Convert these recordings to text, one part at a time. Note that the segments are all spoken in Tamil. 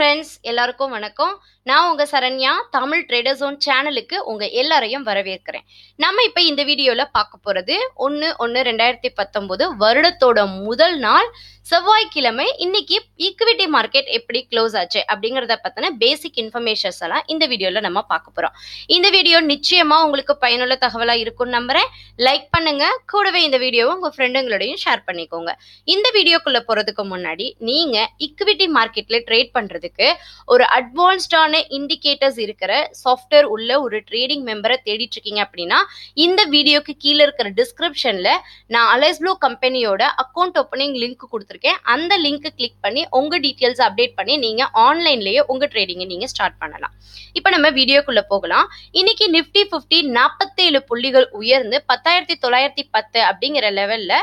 ஃப்ரெண்ட்ஸ் எல்லாருக்கும் வணக்கம். நான் உங்க சரண்யா தமிழ் ட்ரேடர் ஜோன் சேனலுக்கு உங்க எல்லாரையும் வரவேற்கிறேன். நம்ம இப்ப இந்த வீடியோல பார்க்க போறது ஒன்னு ஒன்னு ரெண்டாயிரத்தி பத்தொன்பது வருடத்தோட முதல் நாள் செவ்வாய்க்கிழமை இன்னைக்கு ஈக்விட்டி மார்க்கெட் எப்படி க்ளோஸ் ஆச்சு அப்படிங்கிறத பற்றின பேசிக் இன்ஃபர்மேஷன்ஸ் எல்லாம் இந்த வீடியோவில் நம்ம பார்க்க போகிறோம் இந்த வீடியோ நிச்சயமாக உங்களுக்கு பயனுள்ள தகவலாக இருக்கும்னு நம்புறேன். லைக் பண்ணுங்க. கூடவே இந்த வீடியோவை உங்கள் ஃப்ரெண்டுங்களோடையும் ஷேர் பண்ணிக்கோங்க. இந்த வீடியோக்குள்ளே போகிறதுக்கு முன்னாடி நீங்கள் ஈக்விட்டி மார்க்கெட்டில் ட்ரேட் பண்ணுறதுக்கு ஒரு அட்வான்ஸ்டான இண்டிகேட்டர்ஸ் இருக்கிற சாஃப்ட்வேர் உள்ள ஒரு ட்ரேடிங் மெம்பரை தேடிட்டு இருக்கீங்க அப்படின்னா இந்த வீடியோக்கு கீழே இருக்கிற டிஸ்கிரிப்ஷனில் நான் அலைஸ் ப்ளூ கம்பெனியோட அக்கௌண்ட் ஓப்பனிங் லிங்க் கொடுத்துருக்கேன். அந்த லிங்க் கிளிக் பண்ணி உங்க டீட்டெயில்ஸ் அப்டேட் பண்ணி நீங்க ஆன்லைன்லயே உங்க ட்ரேடிங்கை நீங்க ஸ்டார்ட் பண்ணலாம். இப்போ நம்ம வீடியோக்குள்ள போகலாம். இன்னைக்கு நிஃப்டி ஃபிஃப்டி நாற்பத்தேழு புள்ளிகள் உயர்ந்து பத்தாயிரத்தி தொள்ளாயிரத்தி பத்து அப்படிங்கிற லெவல்ல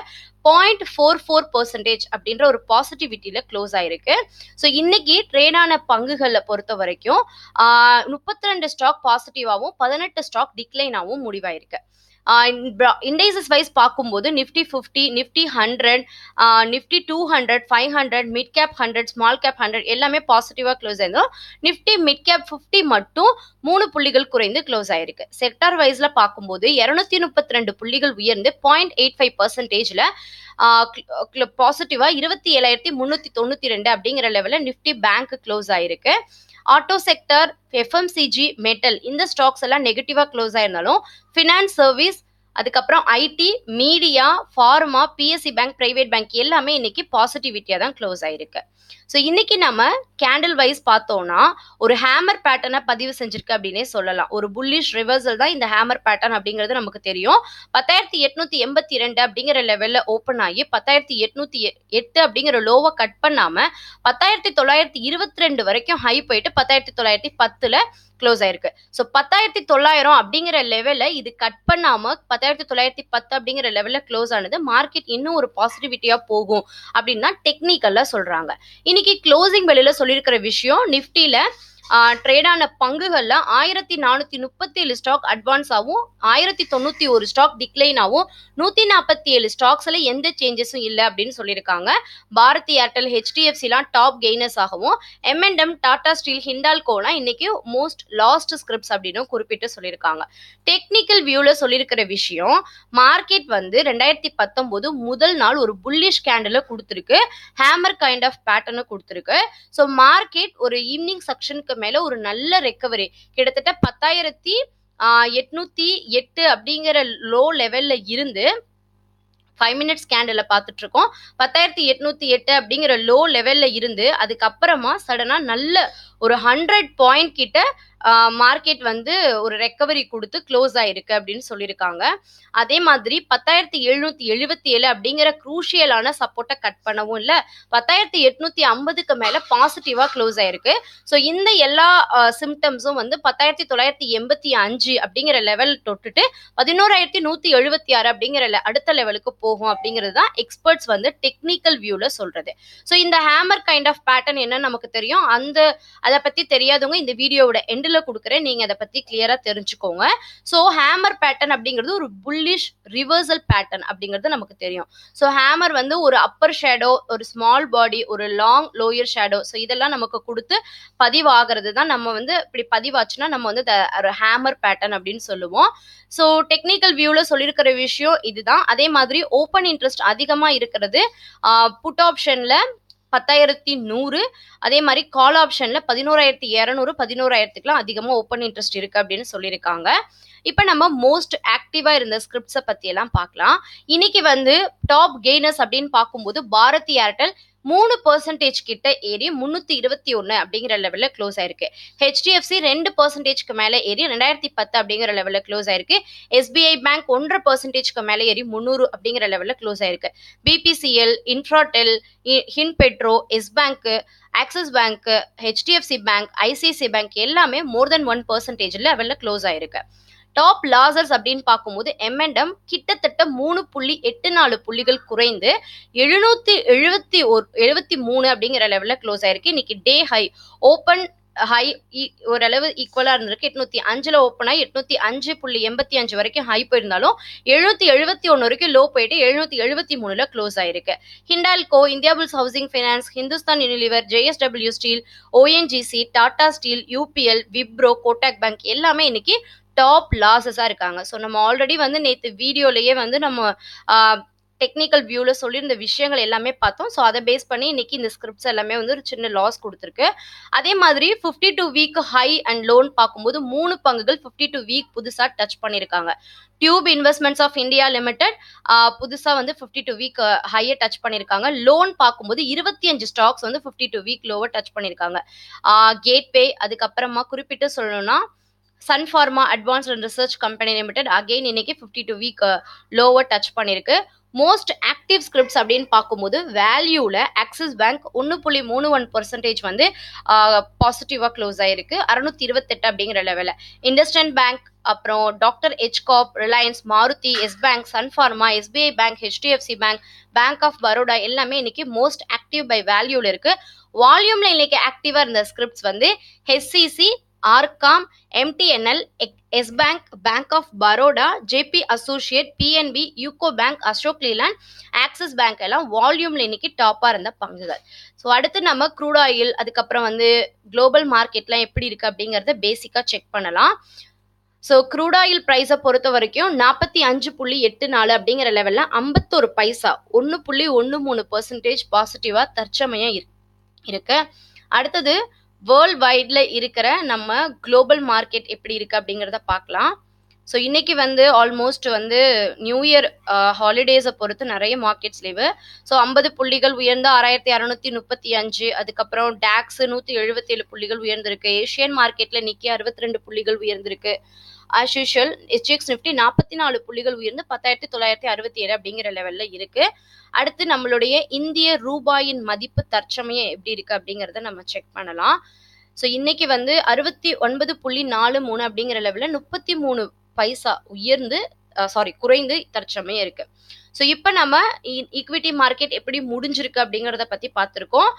பாயிண்ட் ஃபோர் ஃபோர் பர்சன்டேஜ் அப்படின்ற ஒரு பாசிட்டிவிட்டியில க்ளோஸ் ஆயிருக்கு. ஸோ இன்னைக்கு ட்ரேடான பங்குகளை பொறுத்த வரைக்கும் முப்பத்தி ரெண்டு ஸ்டாக் பாசிட்டிவாகவும் பதினெட்டு ஸ்டாக் டிக்ளைனாகவும் முடிவாயிருக்கு. இண்டைசஸ் வைஸ் பார்க்கும்போது Nifty fifty Nifty hundred Nifty two hundred five hundred mid cap hundred small cap hundred எல்லாமே பாசிட்டிவாக க்ளோஸ் ஆயிருந்தோம். நிஃப்டி மிட் கேப் ஃபிஃப்டி மட்டும் மூணு புள்ளிகள் குறைந்து க்ளோஸ் ஆயிருக்கு. செக்டார் வைஸ்ல பார்க்கும்போது இரநூத்தி முப்பத்தி ரெண்டு புள்ளிகள் உயர்ந்து பாயிண்ட் எயிட் ஃபைவ் பர்சன்டேஜ்ல பாசிட்டிவா இருபத்தி ஏழாயிரத்தி முன்னூத்தி தொண்ணூத்தி ரெண்டு அப்படிங்கிற லெவலில் நிஃப்டி பேங்க் க்ளோஸ் ஆயிருக்கு. ஆட்டோ செக்டர் எஃப்எம்சிஜி மெட்டல் இந்த ஸ்டாக்ஸ் எல்லாம் நெகட்டிவாக க்ளோஸ் ஆயிருந்தாலும் ஃபினான்ஸ் சர்வீஸ் அதுக்கப்புறம் IT media pharma PSC bank private bank எல்லாமே இன்னைக்கு பாசிட்டிவிட்டியாக தான் க்ளோஸ் ஆயிருக்கு. ஸோ இன்னைக்கு நம்ம கேண்டில் வைஸ் பார்த்தோம்னா ஒரு ஹேமர் பேட்டர்னை பதிவு செஞ்சிருக்கு அப்படின்னே சொல்லலாம். ஒரு புல்லிஷ் ரிவர்சல் தான் இந்த ஹேமர் பேட்டர்ன் அப்படிங்கிறது நமக்கு தெரியும். பத்தாயிரத்தி எட்நூத்தி எண்பத்தி ரெண்டு அப்படிங்கிற லெவல்ல ஓப்பன் ஆகி பத்தாயிரத்தி எட்நூத்தி எட்டு அப்படிங்கிற லோவை கட் பண்ணாம பத்தாயிரத்தி தொள்ளாயிரத்தி இருபத்தி ரெண்டு வரைக்கும் ஹை போயிட்டு பத்தாயிரத்தி தொள்ளாயிரத்தி பத்துல க்ளோஸ் ஆயிருக்கு. ஸோ பத்தாயிரத்தி தொள்ளாயிரம் அப்படிங்கிற லெவலில் இது கட் பண்ணாம பத்தாயிரத்தி தொள்ளாயிரத்தி பத்து அப்படிங்கிற லெவலில் க்ளோஸ் ஆனது மார்க்கெட் இன்னும் ஒரு பாசிட்டிவிட்டியாக போகும் அப்படின்னு தான் டெக்னிக்கலாக சொல்கிறாங்க இன்னைக்கு க்ளோசிங் வெளியில் சொல்லியிருக்கிற விஷயம் நிஃப்டியில் ட்ரேடான பங்குகளில் ஆயிரத்தி நானூற்றி முப்பத்தி ஏழு ஸ்டாக் அட்வான்ஸாகவும் ஆயிரத்தி தொண்ணூற்றி ஒரு ஸ்டாக் டிக்ளைனாகவும் நூற்றி நாற்பத்தி ஏழு ஸ்டாக்ஸில் எந்த சேஞ்சஸும் இல்லை அப்படின்னு சொல்லியிருக்காங்க. பாரதி ஏர்டெல் ஹெச்டிஎஃப்சிலாம் டாப் கெய்னர்ஸ் ஆகவும் எம்என்எம் டாடா ஸ்டீல் ஹிண்டால்கோலாம் இன்னைக்கு மோஸ்ட் லாஸ்ட் ஸ்கிரிப்ட்ஸ் அப்படின்னு குறிப்பிட்டு சொல்லியிருக்காங்க. டெக்னிக்கல் வியூவில் சொல்லியிருக்கிற விஷயம் மார்க்கெட் வந்து ரெண்டாயிரத்தி பத்தொம்போது முதல் நாள் ஒரு புல்லிஷ் கேண்டில் கொடுத்துருக்கு. ஹேமர் கைண்ட் ஆஃப் பேட்டர்னு கொடுத்துருக்கு. ஸோ மார்க்கெட் ஒரு ஈவினிங் செக்ஷனுக்கு மேல ஒரு நல்ல ரெக்கவரி கிட்டத்தட்ட பத்தாயிரத்தி எட்நூத்தி எட்டு அப்படிங்கிற லோ லெவல்ல இருந்து ஃபைவ் மினிட்ஸ் கேண்டில் பார்த்துட்டு இருக்கோம் பத்தாயிரத்தி எட்நூத்தி எட்டு அப்படிங்கிற லோ லெவல்ல இருந்து அதுக்கப்புறமா சடனா நல்ல ஒரு ஹண்ட்ரட் பாயிண்ட் கிட்ட மார்க்கெட் வந்து ஒரு ரெக்கவரி கொடுத்து க்ளோஸ் ஆயிருக்கு அப்படின்னு சொல்லியிருக்காங்க. அதே மாதிரி பத்தாயிரத்தி எழுநூத்தி எழுபத்தி ஏழு அப்படிங்கிற குரூஷியலான சப்போர்ட்டை கட் பண்ணவும் இல்லை. பத்தாயிரத்தி எட்நூத்தி ஐம்பதுக்கு மேல பாசிட்டிவா க்ளோஸ் ஆயிருக்கு. ஸோ இந்த எல்லா சிம்டம்ஸும் வந்து பத்தாயிரத்தி தொள்ளாயிரத்தி எண்பத்தி அஞ்சு அப்படிங்கிற லெவல் தொட்டுட்டு பதினோராயிரத்தி நூத்தி எழுபத்தி ஆறு அப்படிங்கிற அடுத்த லெவலுக்கு போகும் அப்படிங்கிறது தான் எக்ஸ்பர்ட்ஸ் வந்து டெக்னிக்கல் வியூல சொல்றது. ஸோ இந்த ஹேமர் கைண்ட் ஆஃப் பேட்டர்ன் என்ன நமக்கு தெரியும். அந்த அதை பத்தி தெரியாதவங்க இந்த வீடியோவோட எண்டில் கொடுக்குறேன். நீங்க அதை பத்தி கிளியரா தெரிஞ்சுக்கோங்க. ஸோ ஹேமர் பேட்டர்ன் அப்படிங்கிறது ஒரு புல்லிஷ் ரிவர்சல் பேட்டர்ன் அப்படிங்கிறது நமக்கு தெரியும். ஸோ ஹேமர் வந்து ஒரு அப்பர் ஷேடோ ஒரு ஸ்மால் பாடி ஒரு லாங் லோயர் ஷேடோ ஸோ இதெல்லாம் நமக்கு கொடுத்து பதிவாகிறது தான் நம்ம வந்து இப்படி பதிவாச்சுன்னா நம்ம வந்து ஒரு ஹேமர் பேட்டர்ன் அப்படின்னு சொல்லுவோம். ஸோ டெக்னிக்கல் வியூவில் சொல்லியிருக்கிற விஷயம் இதுதான். அதே மாதிரி ஓப்பன் இன்ட்ரெஸ்ட் அதிகமாக இருக்கிறது புட் ஆப்ஷனில் பத்தாயிரத்தி நூறு. அதே மாதிரி கால் ஆப்ஷன்ல பதினோராயிரத்தி இரநூறு பதினோராயிரத்துக்குலாம் அதிகமாக ஓப்பன் இன்ட்ரெஸ்ட் இருக்கு அப்படின்னு சொல்லியிருக்காங்க. இப்போ நம்ம மோஸ்ட் ஆக்டிவாக இருந்த ஸ்கிரிப்ட்ஸை பற்றியெல்லாம் பார்க்கலாம். இன்னைக்கு வந்து டாப் கெய்னர்ஸ் அப்படின்னு பார்க்கும்போது பாரதி ஏர்டெல் மூணு பர்சன்டேஜ் கிட்ட ஏறி முன்னூத்தி இருபத்தி ஒன்று அப்படிங்கிற லெவலில் க்ளோஸ் ஆயிருக்கு. ஹெச்டிஎஃப்சி ரெண்டு பர்சன்டேஜ்க்கு மேலே ஏறி ரெண்டாயிரத்தி பத்து அப்படிங்கிற லெவலில் க்ளோஸ் ஆயிருக்கு. எஸ்பிஐ பேங்க் ஒன்றரை பர்சன்டேஜ்க்கு மேலே ஏறி முந்நூறு அப்படிங்கிற லெவலில் க்ளோஸ் ஆயிருக்கு. BPCL Infratel Hindpetro Yes bank Axis bank HDFC bank ICICI bank எல்லாமே மோர் தென் ஒன் பர்சன்டேஜ்ல லெவலில் க்ளோஸ் ஆயிருக்கு. டாப் லாசர்ஸ் அப்படின்னு பார்க்கும்போது எம்என்டம் கிட்டத்தட்ட மூணு புள்ளி எட்டு நாலு புள்ளிகள் குறைந்து எழுநூத்தி எழுபத்தி ஒரு எழுபத்தி மூணு அப்படிங்கிற லெவலில் க்ளோஸ் ஆயிருக்கு. இன்னைக்கு டே ஹை ஓப்பன் ஹை ஓரளவு ஈக்குவலாக இருந்திருக்கு. எட்நூத்தி அஞ்சுல ஓப்பன் ஆகி எட்நூத்தி அஞ்சு புள்ளி எண்பத்தி அஞ்சு வரைக்கும் ஹை போயிருந்தாலும் எழுநூத்தி எழுபத்தி ஒன்று வரைக்கும் லோ போயிட்டு எழுநூத்தி எழுபத்தி மூணுல க்ளோஸ் ஆயிருக்கு. Hindalco Indiabulls housing finance Hindustan Unilever JSW steel ONGC Tata steel UPL Wipro Kotak bank எல்லாமே இன்னைக்கு டாப் லாசஸாக இருக்காங்க. ஸோ நம்ம ஆல்ரெடி வந்து நேற்று வீடியோலையே வந்து நம்ம டெக்னிக்கல் வியூவில் சொல்லியிருந்த விஷயங்கள் எல்லாமே பார்த்தோம். ஸோ அதை பேஸ் பண்ணி இன்னைக்கு இந்த ஸ்கிரிப்ட்ஸ் எல்லாமே வந்து ஒரு சின்ன லாஸ் கொடுத்துருக்கு. அதே மாதிரி fifty two week high and low பார்க்கும்போது மூணு பங்குகள் ஃபிஃப்டி டூ வீக் புதுசாக டச் பண்ணியிருக்காங்க tube investments of India limited புதுசாக வந்து ஃபிஃப்டி டூ வீக் ஹையை டச் பண்ணியிருக்காங்க. லோன் பார்க்கும்போது இருபத்தி அஞ்சு ஸ்டாக்ஸ் வந்து ஃபிஃப்டி டூ வீக் லோவை டச் பண்ணியிருக்காங்க கேட்வே அதுக்கப்புறமா குறிப்பிட்டு சொல்லணும்னா sun pharma advanced and research company limited again இன்னைக்கு fifty two week lower touch பண்ணியிருக்கு மோஸ்ட் ஆக்டிவ் ஸ்கிரிப்ட்ஸ் அப்படின்னு பார்க்கும்போது வேல்யூவில் ஆக்சிஸ் பேங்க் ஒன்று புள்ளி மூணு ஒன் பர்சன்டேஜ் வந்து பாசிட்டிவாக க்ளோஸ் ஆயிருக்கு. அறுநூத்தி இருபத்தெட்டு அப்படிங்கிற லெவலில் இண்டஸ்டன் பேங்க் அப்புறம் doctor ஹெச்காப் Reliance Maruti Yes bank Sun Pharma SBI bank HDFC bank bank of Baroda எல்லாமே இன்னைக்கு மோஸ்ட் ஆக்டிவ் பை வேல்யூவில் இருக்கு. வால்யூமில் இன்னைக்கு ஆக்டிவாக இருந்த ஸ்கிரிப்ட்ஸ் வந்து HCC RCom MTNL Yes bank bank of Baroda JP associate PNB UCO bank Ashok Leyland Axis bank எல்லாம் வால்யூம்ல இன்னைக்கு டாப்பாக இருந்த பங்குகள். ஸோ அடுத்து நம்ம க்ரூட் ஆயில் அதுக்கப்புறம் வந்து குளோபல் மார்க்கெட்லாம் எப்படி இருக்கு அப்படிங்கிறத பேசிக்காக செக் பண்ணலாம். ஸோ க்ரூட் ஆயில் ப்ரைஸை பொறுத்த வரைக்கும் நாற்பத்தி அஞ்சு புள்ளி எட்டு நாலு அப்படிங்கிற லெவலில் ஐம்பத்தொரு பைசா ஒன்று புள்ளி ஒன்று மூணு பர்சன்டேஜ் பாசிட்டிவாக தற்சமையாக இருக்கு. அடுத்தது வேர்ல்ட் வைட்ல இருக்கிற நம்ம குளோபல் மார்க்கெட் எப்படி இருக்கு அப்படிங்கிறத பார்க்கலாம். ஸோ இன்னைக்கு வந்து ஆல்மோஸ்ட் வந்து நியூ இயர் ஹாலிடேஸை பொறுத்து நிறைய மார்க்கெட்ஸ் லீவு ஸோ ஐம்பது புள்ளிகள் உயர்ந்து ஆறாயிரத்தி அறநூற்றி முப்பத்தி அஞ்சு அதுக்கப்புறம் டேக்ஸு நூற்றி எழுபத்தி ஏழு புள்ளிகள் உயர்ந்திருக்கு. ஏஷியன் மார்க்கெட்ல நிக்கி அறுபத்தி ரெண்டு புள்ளிகள் உயர்ந்திருக்கு. ஆஸ் யூஷுவல் ஹெச்எக்ஸ் நிஃப்டி நாற்பத்தி நாலு புள்ளிகள் உயர்ந்து பத்தாயிரத்தி தொள்ளாயிரத்தி அறுபத்தி ஏழு அப்படிங்கிற லெவலில் இருக்கு. அடுத்து நம்மளுடைய இந்திய ரூபாயின் மதிப்பு தற்சமயம் எப்படி இருக்கு அப்படிங்கிறத நம்ம செக் பண்ணலாம். ஸோ இன்னைக்கு வந்து அறுபத்தி ஒன்பது புள்ளி நாலு மூணு அப்படிங்கிற லெவலில் முப்பத்தி மூணு பைசா உயர்ந்து சாரி குறைந்து தற்சமயம் இருக்கு. ஸோ இப்போ நம்ம e-, ஈக்விட்டி மார்க்கெட் எப்படி முடிஞ்சிருக்கு அப்படிங்கிறத பற்றி பார்த்துருக்கோம்.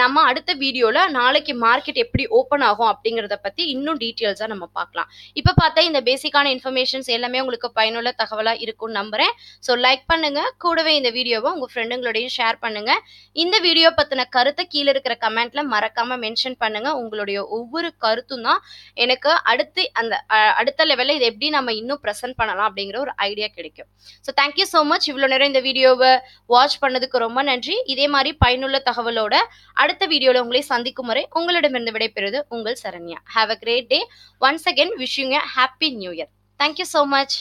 நம்ம அடுத்த வீடியோவில் நாளைக்கு மார்க்கெட் எப்படி ஓப்பன் ஆகும் அப்படிங்கிறத பற்றி இன்னும் டீட்டெயில்ஸாக நம்ம பார்க்கலாம். இப்போ பார்த்தா இந்த பேசிக்கான இன்ஃபர்மேஷன்ஸ் எல்லாமே உங்களுக்கு பயனுள்ள தகவலாக இருக்கும்னு நம்புகிறேன் ஸோ லைக் பண்ணுங்க. கூடவே இந்த வீடியோவை உங்கள் ஃப்ரெண்டுங்களோடையும் ஷேர் பண்ணுங்க. இந்த வீடியோ பற்றின கருத்தை கீழே இருக்கிற கமெண்ட்ல மறக்காமல் மென்ஷன் பண்ணுங்கள் உங்களுடைய ஒவ்வொரு கருத்தும் தான் எனக்கு அடுத்து அந்த அடுத்த லெவலில் இதை எப்படி நம்ம இன்னும் ப்ரெசென்ட் பண்ணலாம் அப்படிங்கிற ஒரு ஐடியா கிடைக்கும். ஸோ தேங்க்யூ ஸோ மச் இவ்வளோ நேரம் இந்த வீடியோவை வாட்ச் பண்ணதுக்கு ரொம்ப நன்றி. இதே மாதிரி பயனுள்ள தகவலோட அடுத்த வீடியோவில் உங்களை சந்திக்கும் வரை உங்களிடமிருந்து விடைபெறுவது உங்கள் Saranya. Have a great day once again wishing a happy new year thank you so much